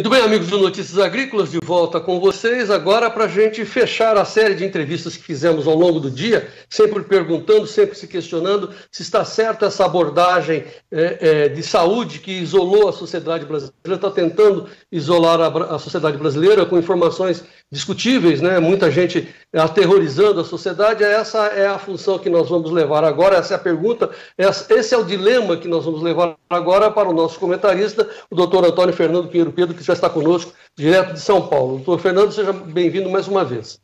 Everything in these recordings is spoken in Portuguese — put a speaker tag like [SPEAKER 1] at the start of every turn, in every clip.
[SPEAKER 1] Muito bem, amigos do Notícias Agrícolas, de volta com vocês. Agora, para a gente fechar a série de entrevistas que fizemos ao longo do dia, sempre perguntando, sempre se questionando se está certa essa abordagem é, é, de saúde que isolou a sociedade brasileira, está tentando isolar a, a, sociedade brasileira com informações discutíveis, né? muita gente aterrorizando a sociedade. Essa é a função que nós vamos levar agora, essa é a pergunta, esse é o dilema que nós vamos levar agora para o nosso comentarista, o doutor Antônio Fernando Pinheiro Pedro, que já está conosco, direto de São Paulo. Doutor Fernando, seja bem-vindo mais uma vez.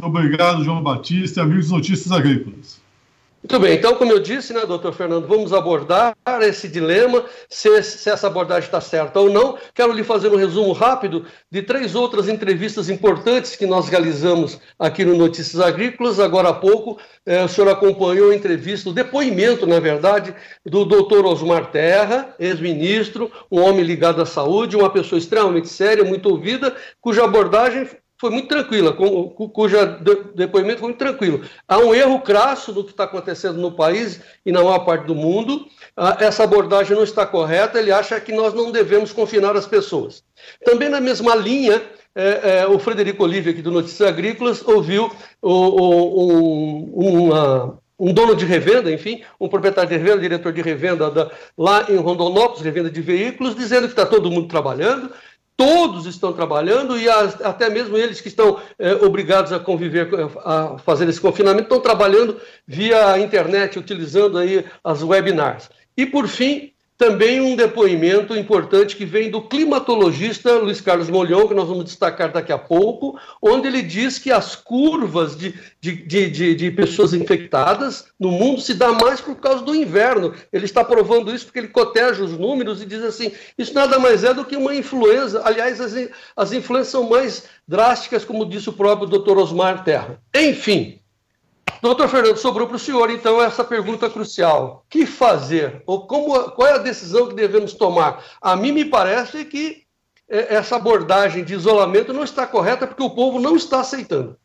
[SPEAKER 2] Obrigado, João Batista e amigos Notícias Agrícolas.
[SPEAKER 1] Muito bem, então, como eu disse, né, doutor Fernando, vamos abordar esse dilema, se, se, essa abordagem está certa ou não. Quero lhe fazer um resumo rápido de três outras entrevistas importantes que nós realizamos aqui no Notícias Agrícolas. Agora há pouco, eh, o senhor acompanhou a entrevista, o depoimento, na verdade, do doutor Osmar Terra, ex-ministro, um homem ligado à saúde, uma pessoa extremamente séria, muito ouvida, cuja abordagem foi muito tranquila, com, cuja depoimento foi muito tranquilo. Há um erro crasso do que está acontecendo no país e na maior parte do mundo. Ah, essa abordagem não está correta. Ele acha que nós não devemos confinar as pessoas. Também na mesma linha, é, é, o Frederico Olive, aqui do Notícias Agrícolas, ouviu o, o, um, uma, um dono de revenda, enfim, um proprietário de revenda, diretor de revenda da, lá em Rondonópolis, revenda de veículos, dizendo que está todo mundo trabalhando, todos estão trabalhando e as, até mesmo eles que estão é, obrigados a conviver, a fazer esse confinamento, estão trabalhando via internet, utilizando aí as webinars. E por fim, também um depoimento importante que vem do climatologista Luiz Carlos Molhão, que nós vamos destacar daqui a pouco, onde ele diz que as curvas de, de, de, de, pessoas infectadas no mundo se dá mais por causa do inverno. Ele está provando isso porque ele coteja os números e diz assim: isso nada mais é do que uma influenza. Aliás, as, as influências são mais drásticas, como disse o próprio Dr. Osmar Terra. Enfim. Doutor Fernando, sobrou para o senhor, então, essa pergunta crucial. Que fazer? Ou como, qual é a decisão que devemos tomar? A mim me parece que é, essa abordagem de isolamento não está correta porque o povo não está aceitando.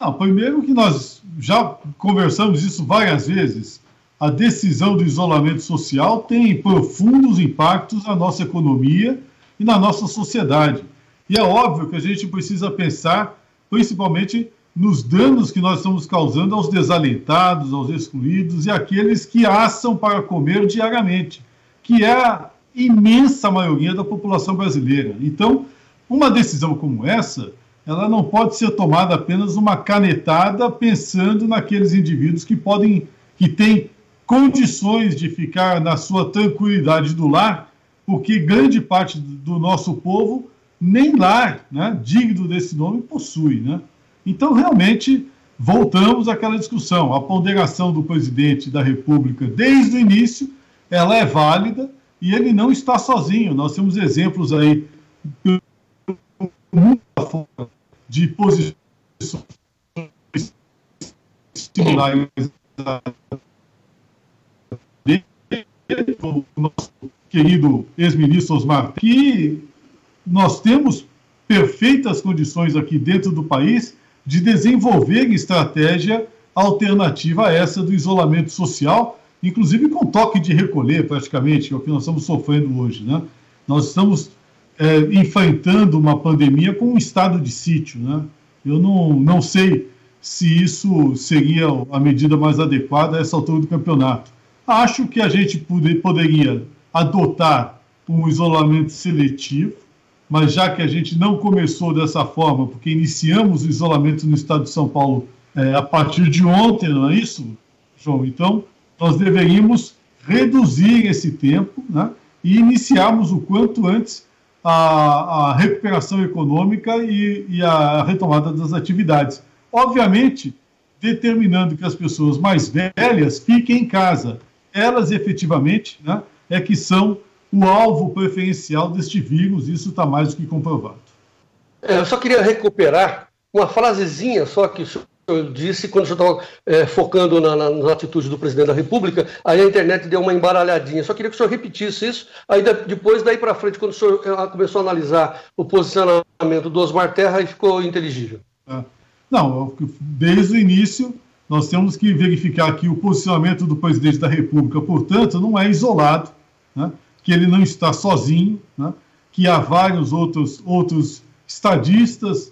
[SPEAKER 2] Não, primeiro que nós já conversamos isso várias vezes, a decisão do isolamento social tem profundos impactos na nossa economia e na nossa sociedade. E é óbvio que a gente precisa pensar, principalmente, nos danos que nós estamos causando aos desalentados, aos excluídos e àqueles que assam para comer diariamente, que é a imensa maioria da população brasileira. Então, uma decisão como essa, ela não pode ser tomada apenas uma canetada pensando naqueles indivíduos que podem, que têm condições de ficar na sua tranquilidade do lar, porque grande parte do nosso povo nem lar, né, digno desse nome, possui, né? Então, realmente, voltamos àquela discussão. A ponderação do presidente da República, desde o início, ela é válida e ele não está sozinho. Nós temos exemplos aí de posições similares como o nosso querido ex-ministro Osmar, que nós temos perfeitas condições aqui dentro do país de desenvolver estratégia alternativa a essa do isolamento social, inclusive com toque de recolher, praticamente, que é o que nós estamos sofrendo hoje. Né? Nós estamos é, enfrentando uma pandemia com um estado de sítio. Né? Eu não, não sei se isso seria a medida mais adequada a essa altura do campeonato. Acho que a gente poder, poderia adotar um isolamento seletivo, mas já que a gente não começou dessa forma, porque iniciamos o isolamento no estado de São Paulo é, a partir de ontem, não é isso, João? Então, nós deveríamos reduzir esse tempo né, e iniciarmos o quanto antes a, a recuperação econômica e, e a retomada das atividades. Obviamente, determinando que as pessoas mais velhas fiquem em casa. Elas efetivamente né, é que são o alvo preferencial deste vírus, isso está mais do que comprovado.
[SPEAKER 1] É, eu só queria recuperar uma frasezinha só que o senhor disse quando o senhor estava é, focando na, na, nas atitudes do presidente da República, aí a internet deu uma embaralhadinha. Só queria que o senhor repetisse isso. Aí depois, daí para frente, quando o senhor é, começou a analisar o posicionamento do Osmar Terra, aí ficou inteligível.
[SPEAKER 2] É. Não, desde o início, nós temos que verificar que o posicionamento do presidente da República, portanto, não é isolado. Né? Que ele não está sozinho, né? que há vários outros, outros estadistas,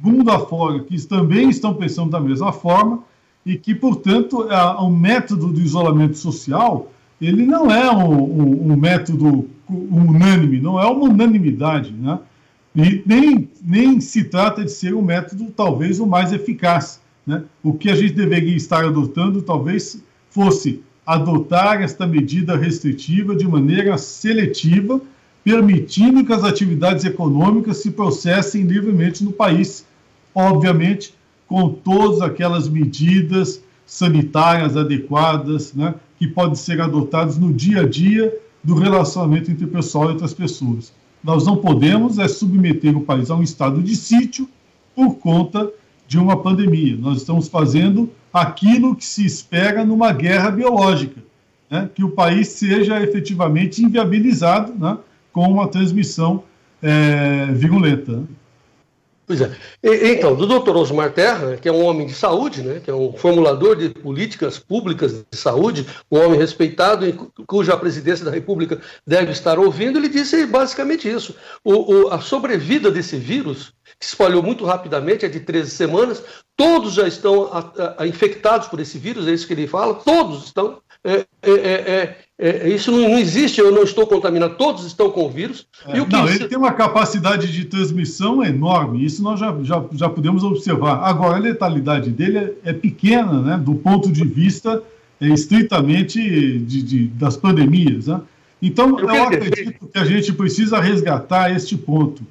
[SPEAKER 2] mundo afora, que também estão pensando da mesma forma e que, portanto, o método do isolamento social ele não é um, um, um, método unânime, não é uma unanimidade, né? E nem, nem se trata de ser um método talvez o mais eficaz. Né? O que a gente deveria estar adotando talvez fosse adotar esta medida restritiva de maneira seletiva, permitindo que as atividades econômicas se processem livremente no país, obviamente com todas aquelas medidas sanitárias adequadas, né, que podem ser adotadas no dia a dia do relacionamento entre as pessoas. Nós não podemos é submeter o país a um estado de sítio por conta de uma pandemia. Nós estamos fazendo aquilo que se espera numa guerra biológica, né? que o país seja efetivamente inviabilizado né? com uma transmissão é, virulenta.
[SPEAKER 1] Pois é. E, então, do doutor Osmar Terra, que é um homem de saúde, né, que é um formulador de políticas públicas de saúde, um homem respeitado, cuja presidência da República deve estar ouvindo, ele disse basicamente isso. O, o, a sobrevida desse vírus, que espalhou muito rapidamente, é de 13 semanas, todos já estão a, a, infectados por esse vírus, é isso que ele fala, todos estão. É, é, é, é, é isso não, não, existe, eu não estou contaminado, todos estão com o vírus.
[SPEAKER 2] É, o não, ele tem uma capacidade de transmissão enorme, isso nós já, já, já podemos observar. Agora, a letalidade dele é, pequena, né, do ponto de vista estritamente de, de, das pandemias. Né? Então, eu, eu acredito que a gente precisa resgatar este ponto.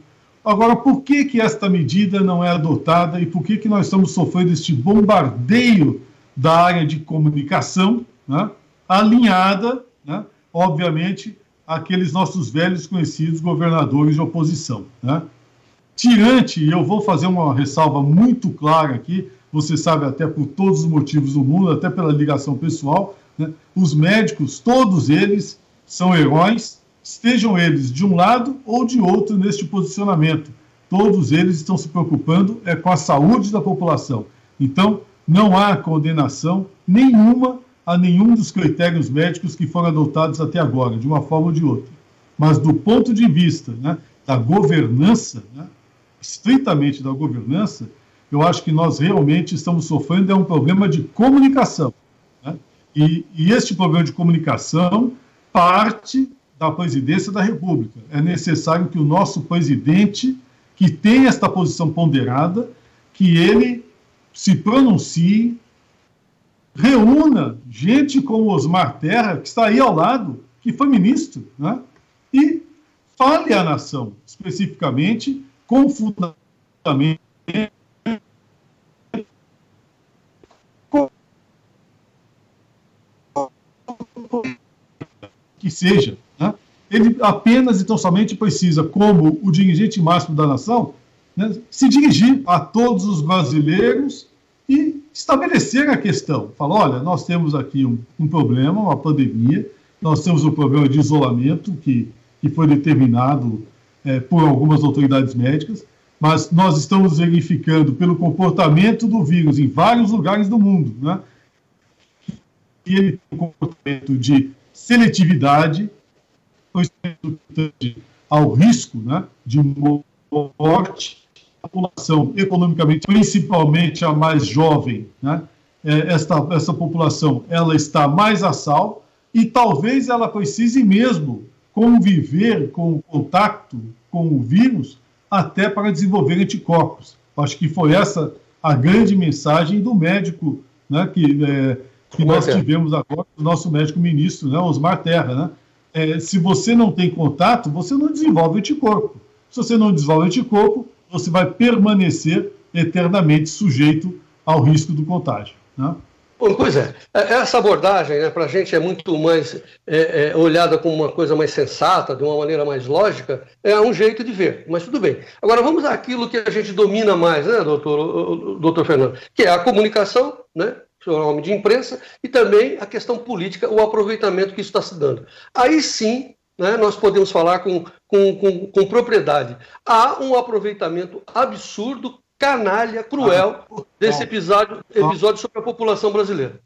[SPEAKER 2] Agora, por que, que esta medida não é adotada e por que, que nós estamos sofrendo este bombardeio da área de comunicação, né, alinhada, né, obviamente, àqueles nossos velhos conhecidos governadores de oposição? Né? Tirante, eu vou fazer uma ressalva muito clara aqui, você sabe até por todos os motivos do mundo, até pela ligação pessoal, né, os médicos, todos eles, são heróis estejam eles de um lado ou de outro neste posicionamento. Todos eles estão se preocupando é com a saúde da população. Então, não há condenação nenhuma a nenhum dos critérios médicos que foram adotados até agora, de uma forma ou de outra. Mas do ponto de vista né, da governança, né, estritamente da governança, eu acho que nós realmente estamos sofrendo é um problema de comunicação. Né? E, e este problema de comunicação parte da presidência da República. É necessário que o nosso presidente, que tem esta posição ponderada, que ele se pronuncie, reúna gente como Osmar Terra, que está aí ao lado, que foi ministro, né? e fale à nação, especificamente, com fundamento que seja ele apenas e tão somente precisa, como o dirigente máximo da nação, né, se dirigir a todos os brasileiros estabelecer a questão. Falar, olha, nós temos aqui um, um problema, uma pandemia, nós temos um problema de isolamento que, que foi determinado é, por algumas autoridades médicas, mas nós estamos verificando pelo comportamento do vírus em vários lugares do mundo, né? E ele tem um comportamento de seletividade, ao risco né, de morte, população economicamente, principalmente a mais jovem, né, é, esta, essa população ela está mais a sal e talvez ela precise mesmo conviver com o contato com o vírus até para desenvolver anticorpos. Acho que foi essa a grande mensagem do médico né, que, é, que nós tivemos agora, do nosso médico ministro, né, Osmar Terra, né, é, se você não tem contato, você não desenvolve anticorpo. Se você não desenvolve anticorpo, você vai permanecer eternamente sujeito ao risco do contágio. Né?
[SPEAKER 1] Pois é, é, essa abordagem né, para a gente é muito mais é, é, olhada como uma coisa mais sensata, de uma maneira mais lógica, é um jeito de ver, mas tudo bem. Agora vamos àquilo que a gente domina mais, né, doutor, doutor Fernando, que é a comunicação, né, nome de imprensa, e também a questão política, o aproveitamento que isso está se dando. Aí sim, né, nós podemos falar com, com, com, com, propriedade. Há um aproveitamento absurdo, canalha, cruel, ah, desse episódio, episódio sobre a população brasileira.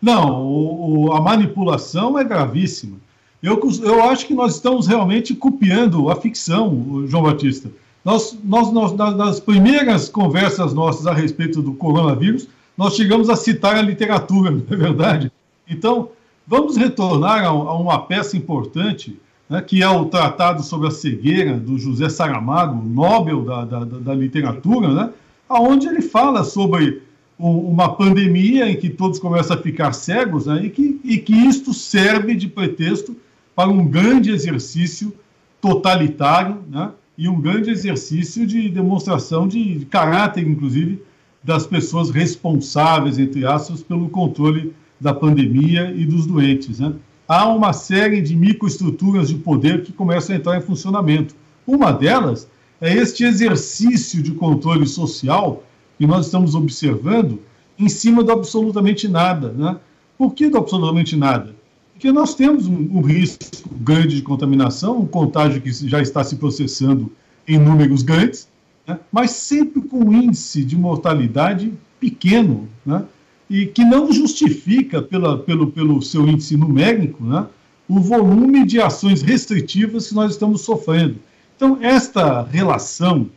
[SPEAKER 2] Não, o, a manipulação é gravíssima. Eu, eu acho que nós estamos realmente copiando a ficção, João Batista. Nós, nós, nós, nas primeiras conversas nossas a respeito do coronavírus, nós chegamos a citar a literatura, não é verdade? Então, vamos retornar a, a uma peça importante, né, que é o Tratado sobre a Cegueira, do José Saramago, Nobel da, da, da literatura, né, onde ele fala sobre uma pandemia em que todos começam a ficar cegos né, e, que, e que isto serve de pretexto para um grande exercício totalitário né, e um grande exercício de demonstração de, de caráter, inclusive, das pessoas responsáveis, entre aspas, pelo controle da pandemia e dos doentes. Né? Há uma série de microestruturas de poder que começam a entrar em funcionamento. Uma delas é este exercício de controle social que nós estamos observando em cima do absolutamente nada. Né? Por que do absolutamente nada? Porque nós temos um, um risco grande de contaminação, um contágio que já está se processando em números grandes, né? mas sempre com um índice de mortalidade pequeno, né? E que não justifica, pela, pelo, pelo seu índice numérico, né? o volume de ações restritivas que nós estamos sofrendo. Então, esta relação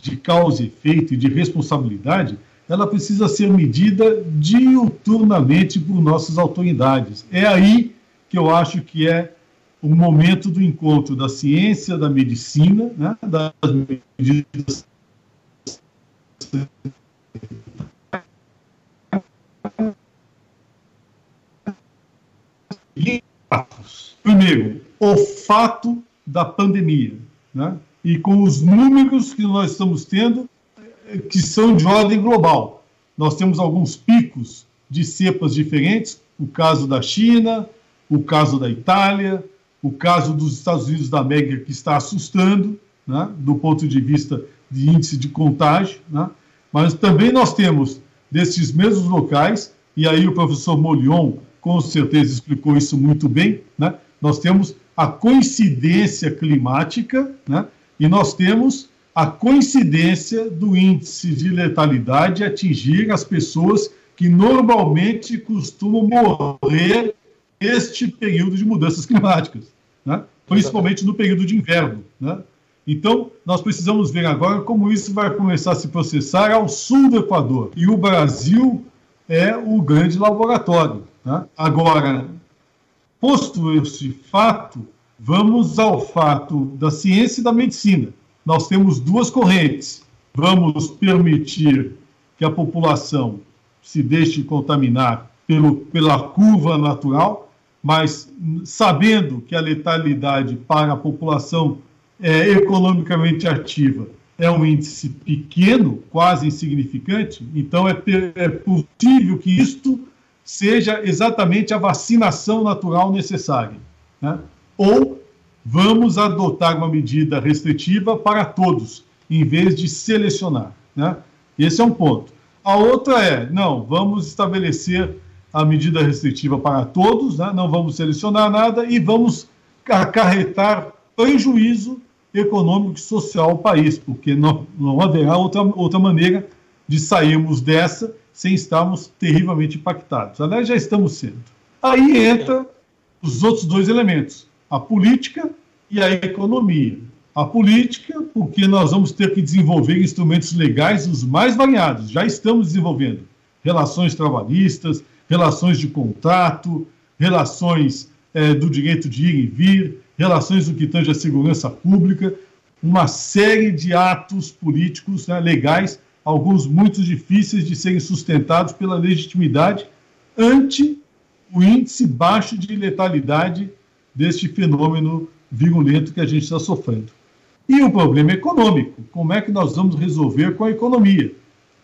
[SPEAKER 2] de causa e efeito e de responsabilidade, ela precisa ser medida diuturnamente por nossas autoridades. É aí que eu acho que é o momento do encontro da ciência, da medicina, né, das medidas Primeiro, o fato da pandemia, né? e com os números que nós estamos tendo, que são de ordem global. Nós temos alguns picos de cepas diferentes, o caso da China, o caso da Itália, o caso dos Estados Unidos da América, que está assustando, né, do ponto de vista de índice de contágio, né, mas também nós temos, desses mesmos locais, e aí o professor Molion com certeza explicou isso muito bem, né, nós temos a coincidência climática, né, e nós temos a coincidência do índice de letalidade atingir as pessoas que normalmente costumam morrer este período de mudanças climáticas, né? principalmente no período de inverno. Né? Então, nós precisamos ver agora como isso vai começar a se processar ao sul do Equador. E o Brasil é o grande laboratório. Agora, posto esse fato, vamos ao fato da ciência e da medicina. Nós temos duas correntes. Vamos permitir que a população se deixe contaminar pelo, pela curva natural, mas sabendo que a letalidade para a população é, economicamente ativa é um índice pequeno, quase insignificante, então é, é possível que isto seja exatamente a vacinação natural necessária. Né? Ou vamos adotar uma medida restritiva para todos, em vez de selecionar. Né? Esse é um ponto. A outra é, não, vamos estabelecer a medida restritiva para todos, né? não vamos selecionar nada e vamos acarretar prejuízo econômico e social ao país, porque não, não haverá outra, outra maneira de sairmos dessa sem estarmos terrivelmente impactados. Aliás, já estamos sendo. Aí entra os outros dois elementos, a política e a economia. A política, porque nós vamos ter que desenvolver instrumentos legais os mais variados, já estamos desenvolvendo relações trabalhistas, relações de contrato, relações é, do direito de ir e vir, relações do que tange a segurança pública, uma série de atos políticos né, legais, alguns muito difíceis de serem sustentados pela legitimidade ante o índice baixo de letalidade deste fenômeno virulento que a gente está sofrendo. E o problema econômico, como é que nós vamos resolver com a economia?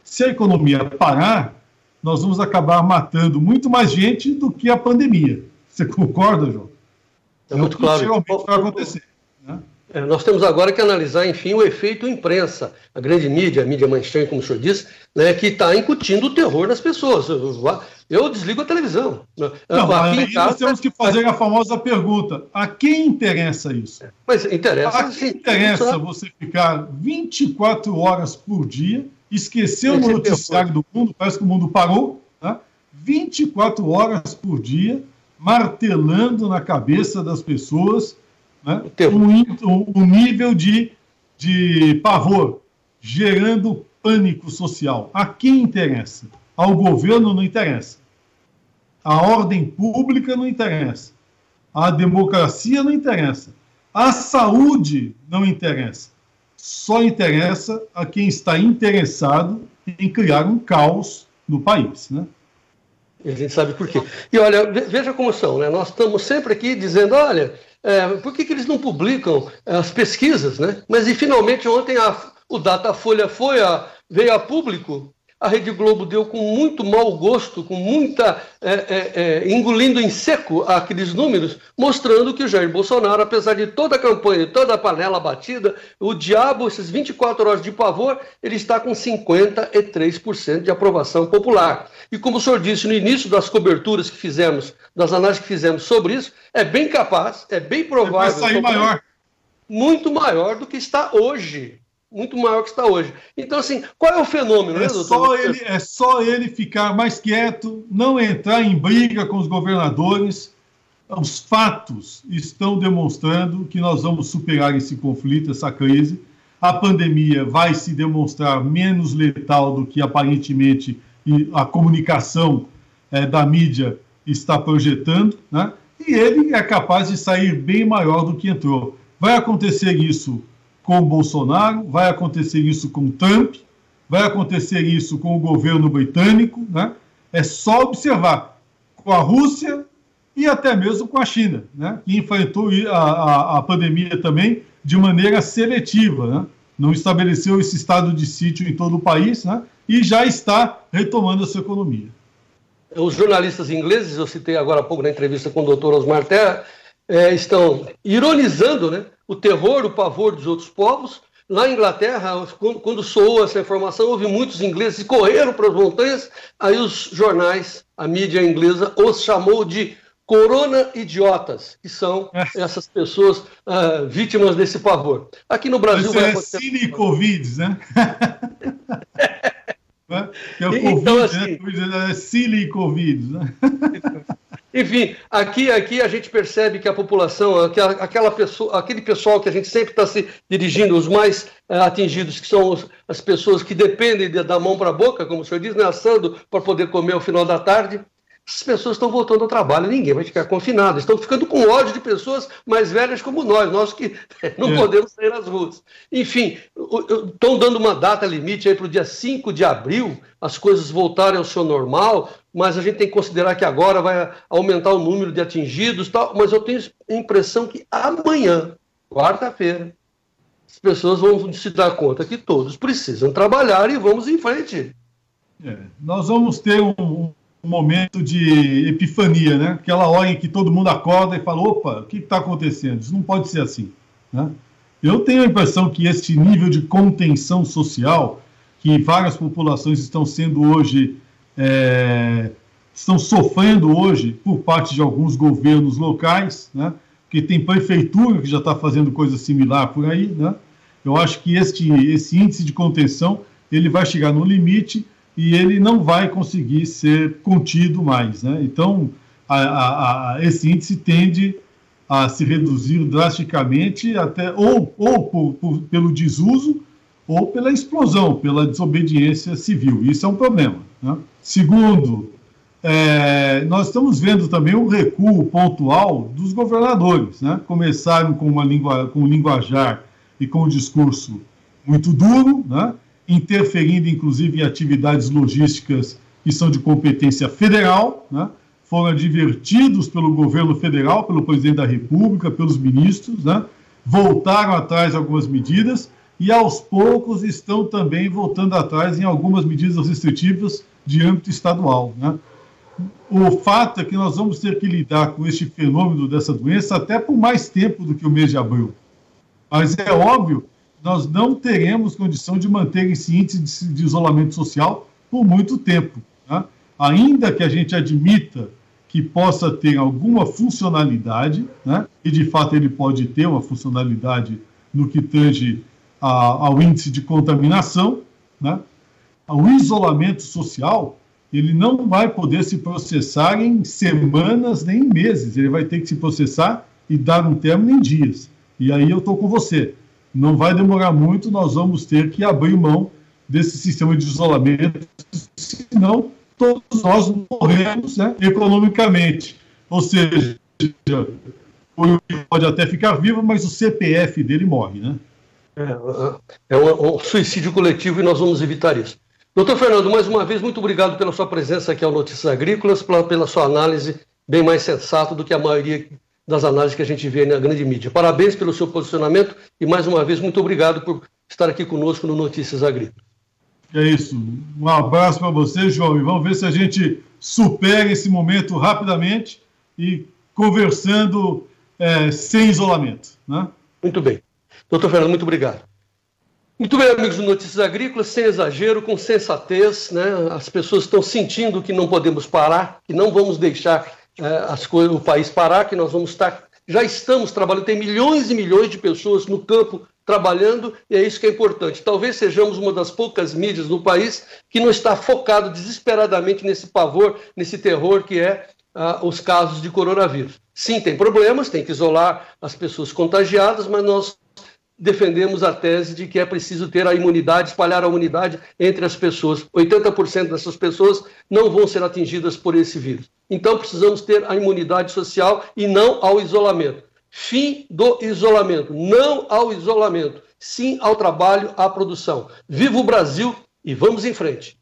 [SPEAKER 2] Se a economia parar, nós vamos acabar matando muito mais gente do que a pandemia. Você concorda, João?
[SPEAKER 1] É, muito claro. Geralmente vai acontecer. Né? É, nós temos agora que analisar, enfim, o efeito imprensa, a grande mídia, a mídia mainstream, como o senhor disse, né, que está incutindo o terror nas pessoas. Eu, eu desligo a televisão.
[SPEAKER 2] Não, Aqui casa, nós temos que fazer a famosa pergunta: a quem interessa isso?
[SPEAKER 1] Mas interessa.
[SPEAKER 2] A quem interessa você ficar 24 horas por dia esqueceu o noticiário do mundo, parece que o mundo parou, né? 24 horas por dia, martelando na cabeça das pessoas né, um, um nível de, de pavor, gerando pânico social. A quem interessa? Ao governo não interessa. A ordem pública não interessa. A democracia não interessa. A saúde não interessa. Só interessa a quem está interessado em criar um caos no país. Né?
[SPEAKER 1] A gente sabe por quê. E olha, veja como são, né? Nós estamos sempre aqui dizendo, olha, é, por que, que eles não publicam as pesquisas, né? Mas e finalmente ontem a, o Datafolha foi a, veio a público a Rede Globo deu com muito mau gosto, com muita. É, é, é, engolindo em seco aqueles números, mostrando que o Jair Bolsonaro, apesar de toda a campanha, toda a panela batida, o diabo, esses 24 horas de pavor, ele está com 53% de aprovação popular. E como o senhor disse no início das coberturas que fizemos, das análises que fizemos sobre isso, é bem capaz, é bem provável. Vai
[SPEAKER 2] sair maior.
[SPEAKER 1] Muito maior do que está hoje muito maior que está hoje. Então, assim, qual é o fenômeno,
[SPEAKER 2] né, é né? Só ele, é só ele ficar mais quieto, não entrar em briga com os governadores. Os fatos estão demonstrando que nós vamos superar esse conflito, essa crise. A pandemia vai se demonstrar menos letal do que aparentemente a comunicação é, da mídia está projetando, né? e ele é capaz de sair bem maior do que entrou. Vai acontecer isso com o Bolsonaro, vai acontecer isso com Trump, vai acontecer isso com o governo britânico, né? É só observar com a Rússia e até mesmo com a China, né? Que enfrentou a, a, a pandemia também de maneira seletiva, né? Não estabeleceu esse estado de sítio em todo o país, né? E já está retomando a sua economia.
[SPEAKER 1] Os jornalistas ingleses, eu citei agora há pouco na entrevista com o doutor Osmar Terra, é, estão ironizando né, o terror, o pavor dos outros povos. Lá em Inglaterra, quando, soou essa informação, houve muitos ingleses que correram para as montanhas. Aí os jornais, a mídia inglesa, os chamou de corona idiotas, que são é. essas pessoas uh, vítimas desse pavor. Aqui no Brasil
[SPEAKER 2] Isso vai é acontecer. Cine Covid, né? é o então, Covid, né? assim, né? É Cine Covid, né?
[SPEAKER 1] Enfim, aqui, aqui a gente percebe que a população, aquela, pessoa, aquele pessoal que a gente sempre está se dirigindo, os mais é, atingidos, que são os, as pessoas que dependem de, da mão para a boca, como o senhor diz, né, assando para poder comer ao final da tarde, as pessoas estão voltando ao trabalho, ninguém vai ficar confinado. Estão ficando com ódio de pessoas mais velhas como nós, nós que não é. podemos sair nas ruas. Enfim, estão dando uma data limite aí para o dia 5 de abril, as coisas voltarem ao seu normal, mas a gente tem que considerar que agora vai aumentar o número de atingidos, tal, mas eu tenho a impressão que amanhã, quarta-feira, as pessoas vão se dar conta que todos precisam trabalhar e vamos em frente.
[SPEAKER 2] É, nós vamos ter um momento de epifania, né? Aquela hora em que todo mundo acorda e fala: opa, o que está acontecendo? Isso não pode ser assim. Né? Eu tenho a impressão que este nível de contenção social que várias populações estão sendo hoje, é, estão sofrendo hoje por parte de alguns governos locais, né? Porque tem prefeitura que já está fazendo coisa similar por aí, né? Eu acho que este, esse índice de contenção ele vai chegar no limite e ele não vai conseguir ser contido mais. Né? Então, a, a, a, esse índice tende a se reduzir drasticamente, até ou, ou por, por, pelo desuso ou pela explosão, pela desobediência civil. Isso é um problema. Né? Segundo, é, nós estamos vendo também um recuo pontual dos governadores. Né? Começaram com, uma língua, com linguajar e com um discurso muito duro, né? Interferindo inclusive em atividades logísticas que são de competência federal, né? foram advertidos pelo governo federal, pelo presidente da República, pelos ministros, né? voltaram atrás algumas medidas e aos poucos estão também voltando atrás em algumas medidas restritivas de âmbito estadual. Né? O fato é que nós vamos ter que lidar com este fenômeno dessa doença até por mais tempo do que o mês de abril. Mas é óbvio nós não teremos condição de manter esse índice de isolamento social por muito tempo. Né? Ainda que a gente admita que possa ter alguma funcionalidade, né? e de fato ele pode ter uma funcionalidade no que tange a, ao índice de contaminação, né? o isolamento social ele não vai poder se processar em semanas nem em meses, ele vai ter que se processar e dar um termo em dias. E aí eu estou com você. Não vai demorar muito, nós vamos ter que abrir mão desse sistema de isolamento, senão todos nós morremos né, economicamente. Ou seja, o pode até ficar vivo, mas o CPF dele morre, né?
[SPEAKER 1] É, é um, um, suicídio coletivo e nós vamos evitar isso. Doutor Fernando, mais uma vez, muito obrigado pela sua presença aqui ao Notícias Agrícolas, pela, pela sua análise bem mais sensata do que a maioria das análises que a gente vê na grande mídia. Parabéns pelo seu posicionamento e, mais uma vez, muito obrigado por estar aqui conosco no Notícias Agrícolas.
[SPEAKER 2] É isso. Um abraço para você, João, e vamos ver se a gente supera esse momento rapidamente e conversando é, sem isolamento. Né?
[SPEAKER 1] Muito bem. Doutor Fernando, muito obrigado. Muito bem, amigos do Notícias Agrícolas, sem exagero, com sensatez, né? as pessoas estão sentindo que não podemos parar, que não vamos deixar as coisas, o país parar, que nós vamos estar, já estamos trabalhando, tem milhões e milhões de pessoas no campo trabalhando, e é isso que é importante. Talvez sejamos uma das poucas mídias no país que não está focado desesperadamente nesse pavor, nesse terror que é ah, os casos de coronavírus. Sim, tem problemas, tem que isolar as pessoas contagiadas, mas nós defendemos a tese de que é preciso ter a imunidade, espalhar a imunidade entre as pessoas. 80% dessas pessoas não vão ser atingidas por esse vírus. Então precisamos ter a imunidade social e não ao isolamento. Fim do isolamento, não ao isolamento, sim ao trabalho, à produção. Viva o Brasil e vamos em frente.